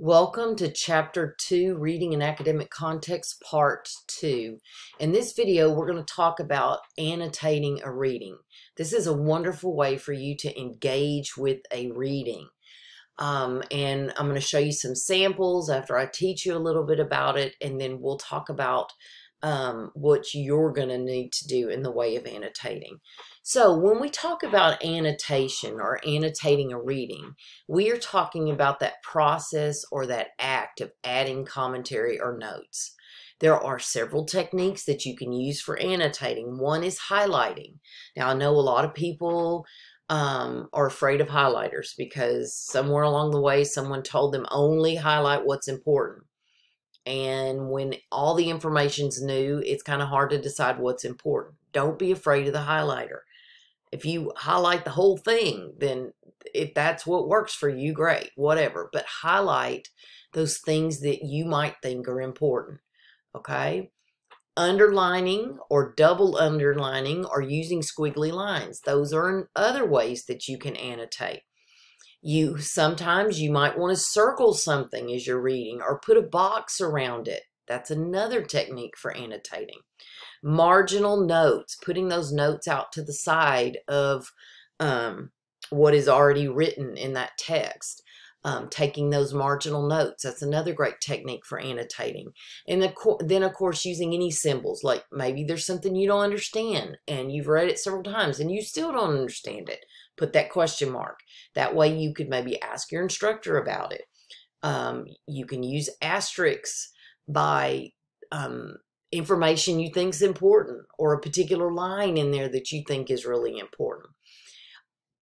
Welcome to Chapter 2, Reading in Academic Context, Part 2. In this video, we're going to talk about annotating a reading. This is a wonderful way for you to engage with a reading. Um, and I'm going to show you some samples after I teach you a little bit about it, and then we'll talk about um, what you're going to need to do in the way of annotating. So when we talk about annotation or annotating a reading, we are talking about that process or that act of adding commentary or notes. There are several techniques that you can use for annotating. One is highlighting. Now, I know a lot of people um, are afraid of highlighters because somewhere along the way someone told them only highlight what's important. And when all the information's new, it's kind of hard to decide what's important. Don't be afraid of the highlighter. If you highlight the whole thing, then if that's what works for you, great, whatever. But highlight those things that you might think are important. Okay? Underlining or double underlining or using squiggly lines. Those are other ways that you can annotate. You sometimes you might want to circle something as you're reading or put a box around it. That's another technique for annotating marginal notes, putting those notes out to the side of um, what is already written in that text. Um, taking those marginal notes. That's another great technique for annotating. And the, then, of course, using any symbols, like maybe there's something you don't understand and you've read it several times and you still don't understand it. Put that question mark. That way you could maybe ask your instructor about it. Um, you can use asterisks by um, information you think is important or a particular line in there that you think is really important.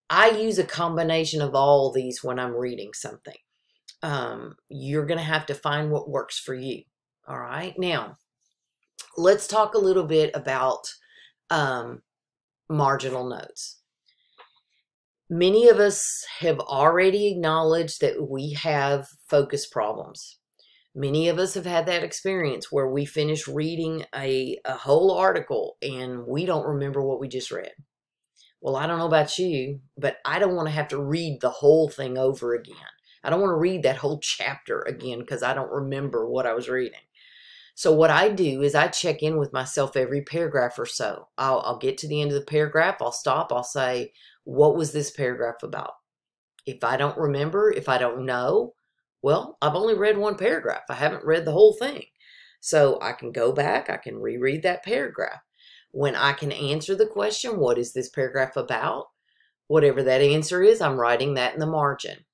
I use a combination of all these when I'm reading something. Um, you're going to have to find what works for you. All right. Now, let's talk a little bit about um, marginal notes. Many of us have already acknowledged that we have focus problems. Many of us have had that experience where we finish reading a, a whole article and we don't remember what we just read. Well, I don't know about you, but I don't want to have to read the whole thing over again. I don't want to read that whole chapter again because I don't remember what I was reading. So what I do is I check in with myself every paragraph or so. I'll, I'll get to the end of the paragraph. I'll stop. I'll say, what was this paragraph about? If I don't remember, if I don't know, well, I've only read one paragraph. I haven't read the whole thing. So I can go back, I can reread that paragraph. When I can answer the question, what is this paragraph about? Whatever that answer is, I'm writing that in the margin.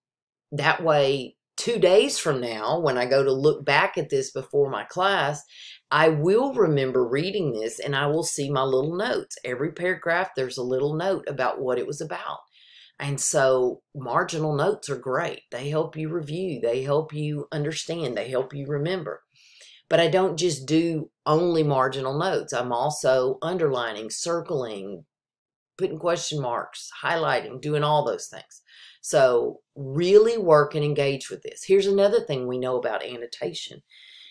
That way, two days from now, when I go to look back at this before my class, I will remember reading this and I will see my little notes. Every paragraph, there's a little note about what it was about. And so marginal notes are great. They help you review, they help you understand, they help you remember. But I don't just do only marginal notes. I'm also underlining, circling, putting question marks, highlighting, doing all those things. So really work and engage with this. Here's another thing we know about annotation.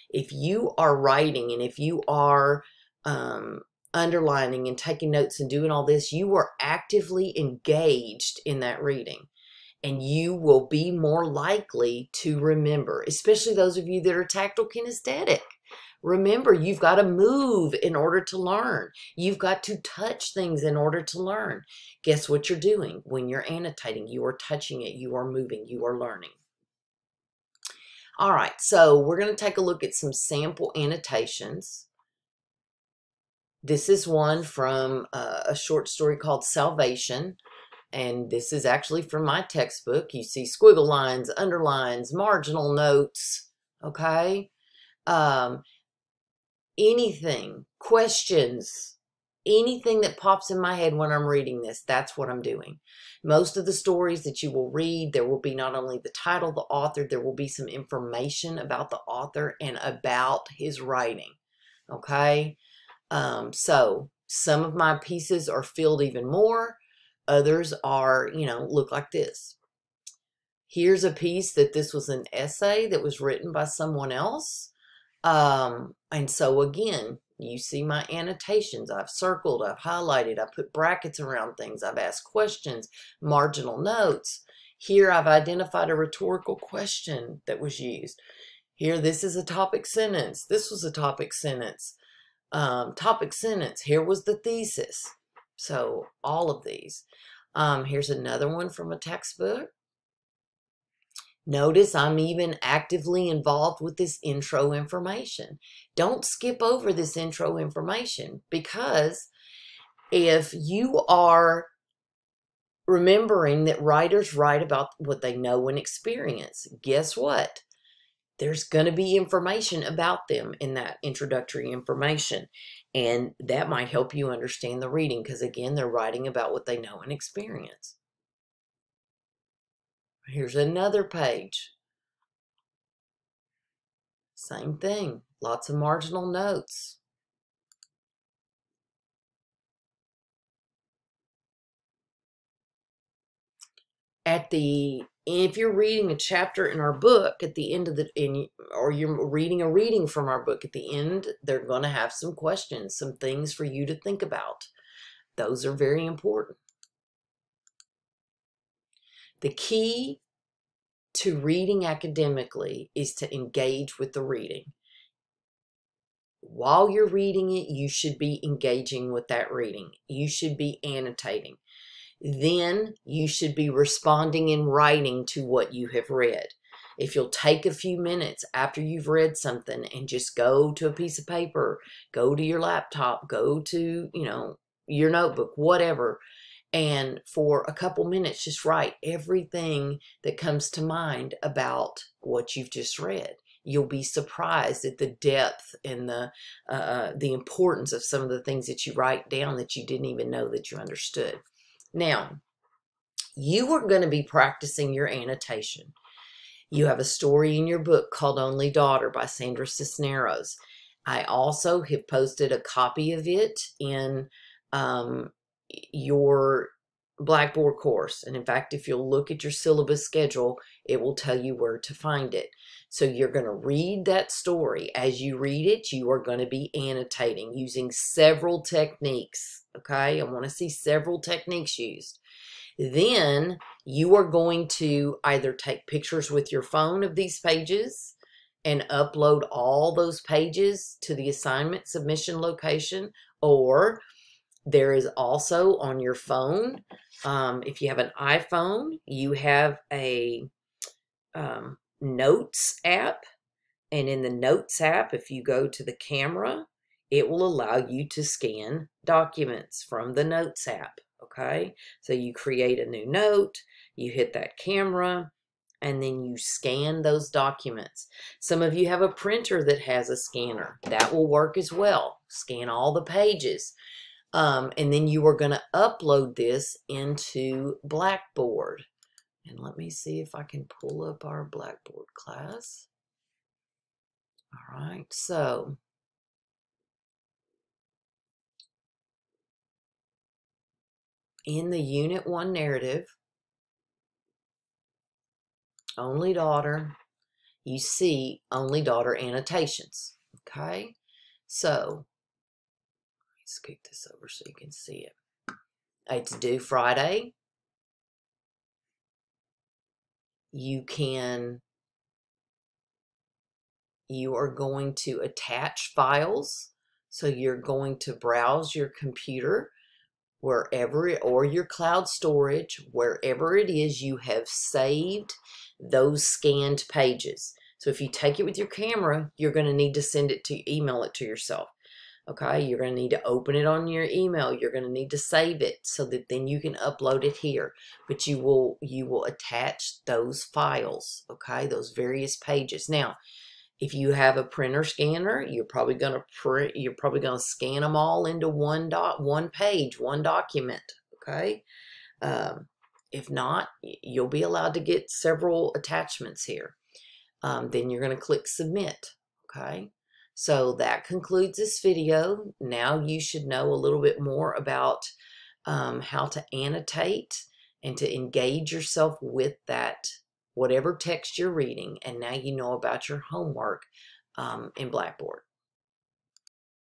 If you are writing and if you are um, underlining and taking notes and doing all this, you are actively engaged in that reading. And you will be more likely to remember, especially those of you that are tactile kinesthetic. Remember, you've got to move in order to learn. You've got to touch things in order to learn. Guess what you're doing when you're annotating? You are touching it, you are moving, you are learning. All right, so we're going to take a look at some sample annotations. This is one from uh, a short story called Salvation. And this is actually from my textbook. You see squiggle lines, underlines, marginal notes, okay? Um, anything, questions, anything that pops in my head when I'm reading this, that's what I'm doing. Most of the stories that you will read, there will be not only the title, the author, there will be some information about the author and about his writing, okay? Um, so some of my pieces are filled even more. Others are, you know, look like this. Here's a piece that this was an essay that was written by someone else. Um, and so again, you see my annotations. I've circled, I've highlighted, I put brackets around things, I've asked questions, marginal notes. Here I've identified a rhetorical question that was used. Here, this is a topic sentence. This was a topic sentence. Um, topic sentence. Here was the thesis. So all of these. Um, here's another one from a textbook. Notice I'm even actively involved with this intro information. Don't skip over this intro information because if you are remembering that writers write about what they know and experience, guess what? There's going to be information about them in that introductory information. And that might help you understand the reading because, again, they're writing about what they know and experience. Here's another page. Same thing, lots of marginal notes. At the if you're reading a chapter in our book at the end of the in or you're reading a reading from our book at the end they're going to have some questions some things for you to think about those are very important the key to reading academically is to engage with the reading. While you're reading it you should be engaging with that reading. You should be annotating. Then you should be responding in writing to what you have read. If you'll take a few minutes after you've read something and just go to a piece of paper, go to your laptop, go to, you know, your notebook, whatever, and for a couple minutes just write everything that comes to mind about what you've just read you'll be surprised at the depth and the uh, uh the importance of some of the things that you write down that you didn't even know that you understood now, you are going to be practicing your annotation. You have a story in your book called Only Daughter by Sandra Cisneros. I also have posted a copy of it in um, your Blackboard course. And in fact, if you'll look at your syllabus schedule, it will tell you where to find it. So you're going to read that story. As you read it, you are going to be annotating using several techniques. Okay, I want to see several techniques used. Then you are going to either take pictures with your phone of these pages and upload all those pages to the assignment submission location or there is also on your phone, um, if you have an iPhone, you have a um, Notes app. And in the Notes app, if you go to the camera, it will allow you to scan documents from the Notes app. Okay, so you create a new note, you hit that camera, and then you scan those documents. Some of you have a printer that has a scanner. That will work as well. Scan all the pages. Um, and then you are going to upload this into Blackboard. And let me see if I can pull up our Blackboard class. All right, so in the Unit 1 narrative, only daughter, you see only daughter annotations. Okay, so scoot this over so you can see it. It's due Friday. You can, you are going to attach files. So you're going to browse your computer wherever or your cloud storage, wherever it is you have saved those scanned pages. So if you take it with your camera, you're going to need to send it to email it to yourself. Okay, you're going to need to open it on your email. You're going to need to save it so that then you can upload it here. But you will you will attach those files, okay, those various pages. Now, if you have a printer scanner, you're probably going to print you're probably going to scan them all into one dot one page, one document, okay? Um, if not, you'll be allowed to get several attachments here. Um, then you're going to click submit, okay? So that concludes this video. Now you should know a little bit more about um, how to annotate and to engage yourself with that, whatever text you're reading. And now you know about your homework um, in Blackboard.